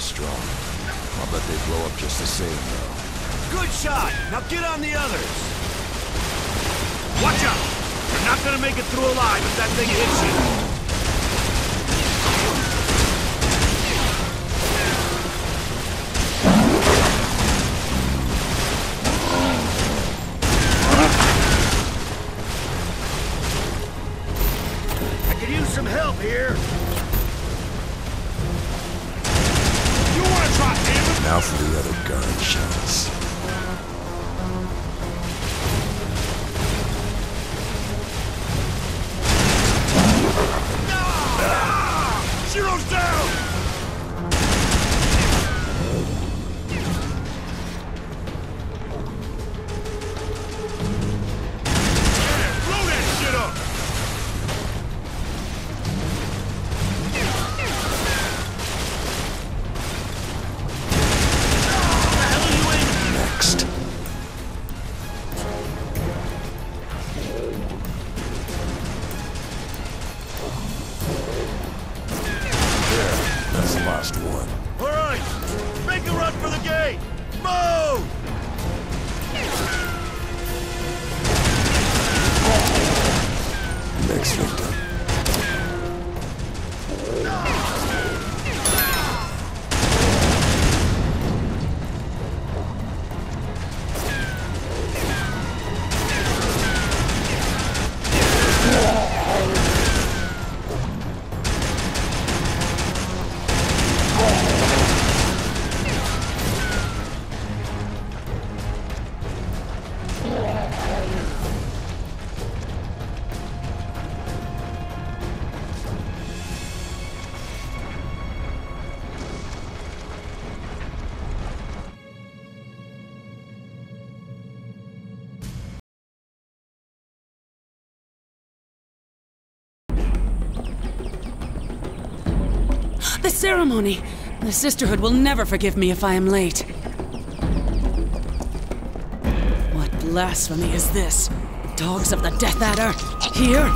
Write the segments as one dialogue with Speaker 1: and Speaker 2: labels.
Speaker 1: strong. I'll bet they blow up just the same, though.
Speaker 2: Good shot! Now get on the others! Watch out! You're not gonna make it through alive if that thing hits you! I could use some help here!
Speaker 1: Now for the other gunshots.
Speaker 2: The
Speaker 3: ceremony! The Sisterhood will never forgive me if I am late. What blasphemy is this? Dogs of the Death Adder? Here?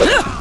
Speaker 3: Huh?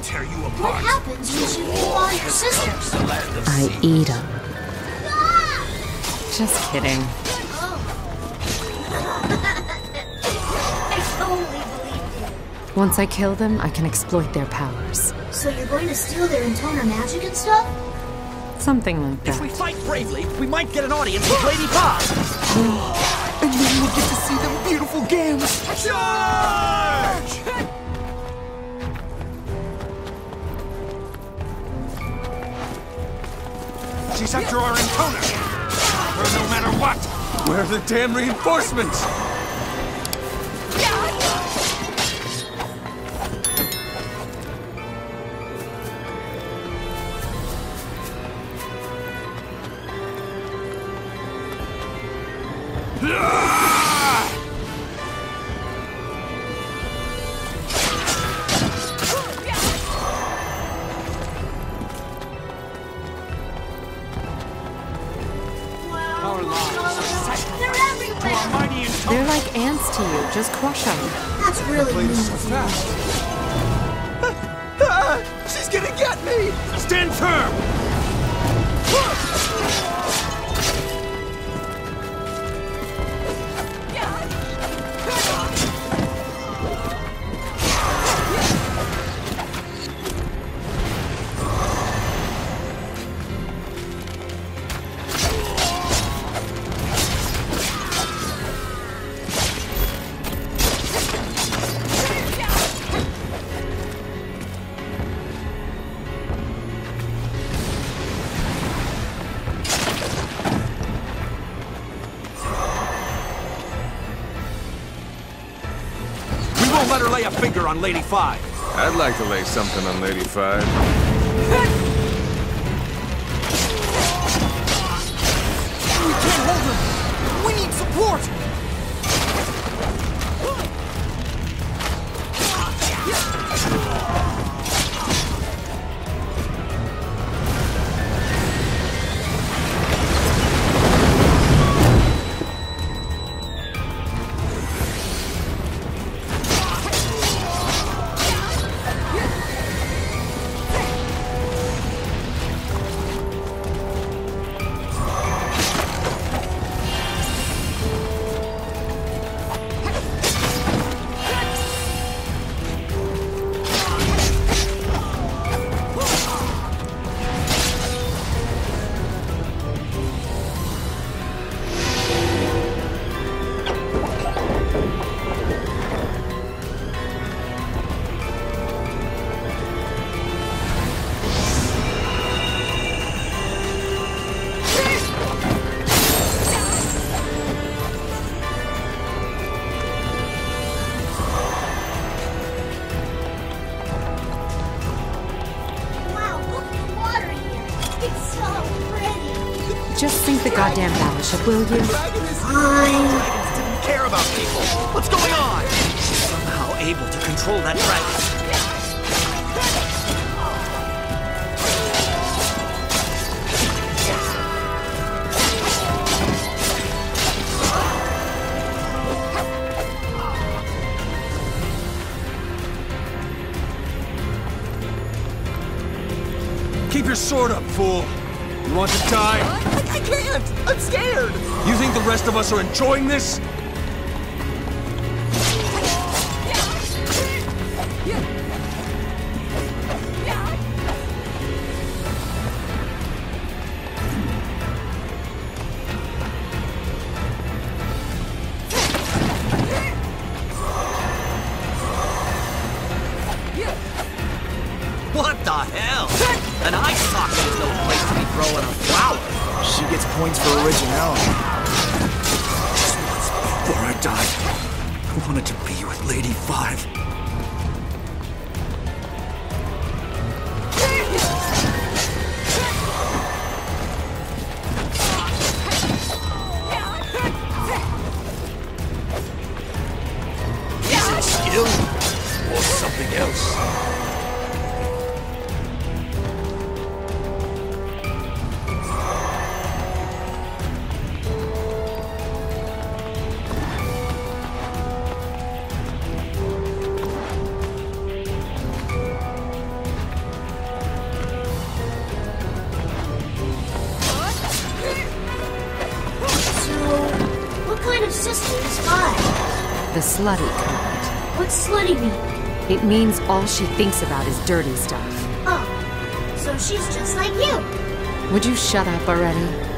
Speaker 4: So,
Speaker 2: Tear you
Speaker 4: what happens once you kill all your sisters?
Speaker 2: The land
Speaker 5: I eat them. Just kidding.
Speaker 4: I totally.
Speaker 5: Once I kill them, I can exploit their powers.
Speaker 4: So you're going to steal their intoner magic and stuff?
Speaker 5: Something like that.
Speaker 6: If we fight bravely, we might get an audience with Lady Bob.
Speaker 2: And then we'll get to see them beautiful games. Charge! She's after our. Her no matter what. Where are the damn reinforcements?
Speaker 5: Just crush them.
Speaker 4: That's really mean.
Speaker 2: so
Speaker 4: of you.
Speaker 2: fast. Ah, she's gonna get me! Stand firm! We a finger on Lady Five.
Speaker 7: I'd like to lay something on Lady Five.
Speaker 5: goddamn battleship, will you?
Speaker 4: Fine.
Speaker 6: Didn't care about people. What's going on? Somehow able to control that dragon.
Speaker 2: Keep your sword up, fool. You want to die?
Speaker 6: I, can't. I'm scared.
Speaker 2: You think the rest of us are enjoying this?
Speaker 6: The
Speaker 5: slutty kind.
Speaker 4: What's slutty mean?
Speaker 5: It means all she thinks about is dirty stuff.
Speaker 4: Oh, so she's just like you.
Speaker 5: Would you shut up already?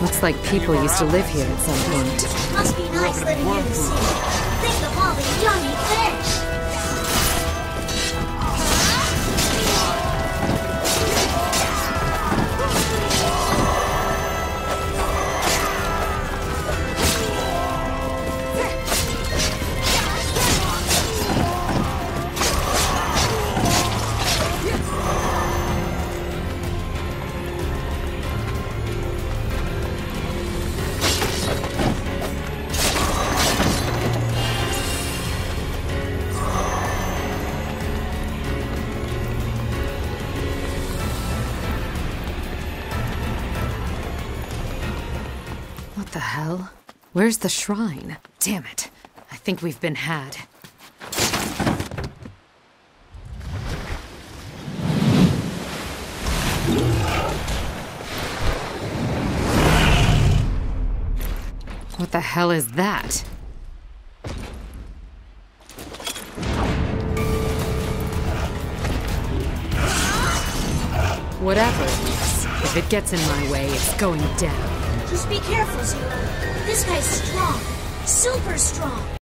Speaker 5: Looks like people used to live here at some point.
Speaker 4: Must be nice living near the sea. Think of all the yummy fish.
Speaker 5: Where's the shrine? Damn it. I think we've been had. What the hell is that? Whatever it is, if it gets in my way, it's going down.
Speaker 4: Just be careful, Zero. This guy's strong. Super strong.